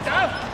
再走。